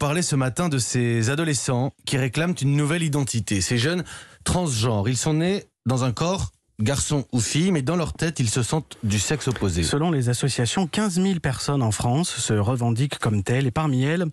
parler ce matin de ces adolescents qui réclament une nouvelle identité. Ces jeunes transgenres, ils sont nés dans un corps garçon ou fille, mais dans leur tête, ils se sentent du sexe opposé. Selon les associations, 15 000 personnes en France se revendiquent comme telles, et parmi elles,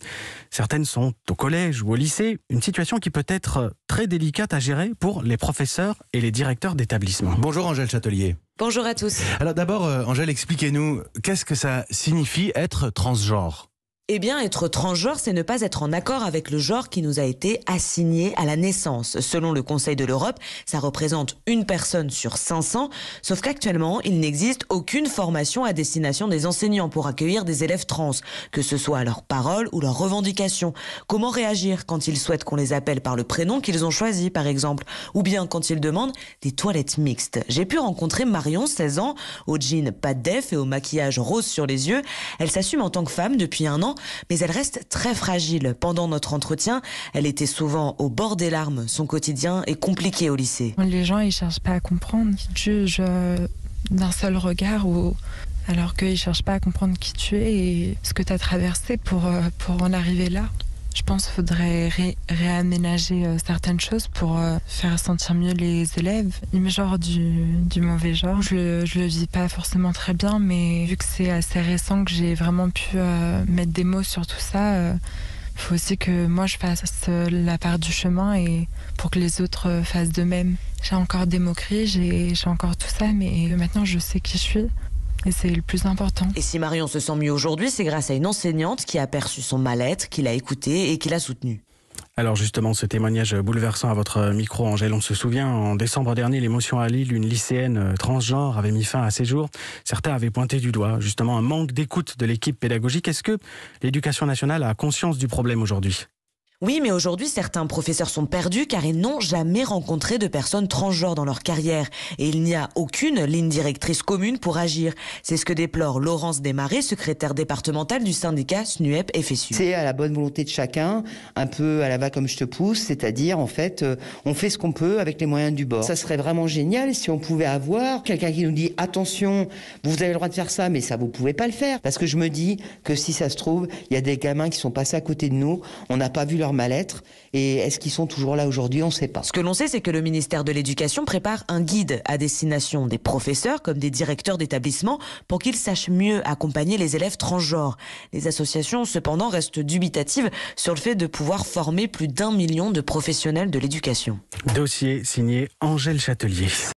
certaines sont au collège ou au lycée, une situation qui peut être très délicate à gérer pour les professeurs et les directeurs d'établissement. Bonjour Angèle Châtelier. Bonjour à tous. Alors d'abord, euh, Angèle, expliquez-nous, qu'est-ce que ça signifie être transgenre? Eh bien, être transgenre, c'est ne pas être en accord avec le genre qui nous a été assigné à la naissance. Selon le Conseil de l'Europe, ça représente une personne sur 500, sauf qu'actuellement, il n'existe aucune formation à destination des enseignants pour accueillir des élèves trans, que ce soit à leurs paroles ou leurs revendications. Comment réagir quand ils souhaitent qu'on les appelle par le prénom qu'ils ont choisi, par exemple, ou bien quand ils demandent des toilettes mixtes. J'ai pu rencontrer Marion, 16 ans, au jean pas de def et au maquillage rose sur les yeux. Elle s'assume en tant que femme depuis un an mais elle reste très fragile. Pendant notre entretien, elle était souvent au bord des larmes. Son quotidien est compliqué au lycée. Les gens, ils cherchent pas à comprendre, ils jugent euh, d'un seul regard alors qu'ils cherchent pas à comprendre qui tu es et ce que tu as traversé pour, euh, pour en arriver là. Je pense qu'il faudrait réaménager euh, certaines choses pour euh, faire sentir mieux les élèves. Le genre du, mauvais genre, je ne le vis pas forcément très bien, mais vu que c'est assez récent que j'ai vraiment pu euh, mettre des mots sur tout ça, il faut aussi que moi je fasse la part du chemin et pour que les autres fassent de même. J'ai encore des moqueries, j'ai encore tout ça, mais maintenant je sais qui je suis. Et c'est le plus important. Et si Marion se sent mieux aujourd'hui, c'est grâce à une enseignante qui a perçu son mal-être, qui l'a écouté et qui l'a soutenu. Alors justement, ce témoignage bouleversant à votre micro, Angèle, on se souvient, en décembre dernier, l'émotion à Lille, une lycéenne transgenre avait mis fin à ses jours. Certains avaient pointé du doigt justement un manque d'écoute de l'équipe pédagogique. Est-ce que l'éducation nationale a conscience du problème aujourd'hui? Oui, mais aujourd'hui, certains professeurs sont perdus car ils n'ont jamais rencontré de personnes transgenres dans leur carrière et il n'y a aucune ligne directrice commune pour agir. C'est ce que déplore Laurence Desmarais, secrétaire départementale du syndicat SNUEP FSU. C'est à la bonne volonté de chacun, un peu à la va comme je te pousse, c'est-à-dire en fait, euh, on fait ce qu'on peut avec les moyens du bord. Ça serait vraiment génial si on pouvait avoir quelqu'un qui nous dit attention, vous avez le droit de faire ça, mais ça vous pouvez pas le faire. Parce que je me dis que si ça se trouve, il y a des gamins qui sont passés à côté de nous, on n'a pas vu leur mal-être. Et est-ce qu'ils sont toujours là aujourd'hui On ne sait pas. Ce que l'on sait, c'est que le ministère de l'Éducation prépare un guide à destination des professeurs comme des directeurs d'établissements pour qu'ils sachent mieux accompagner les élèves transgenres. Les associations, cependant, restent dubitatives sur le fait de pouvoir former plus d'un million de professionnels de l'éducation. Dossier signé Angèle Châtelier.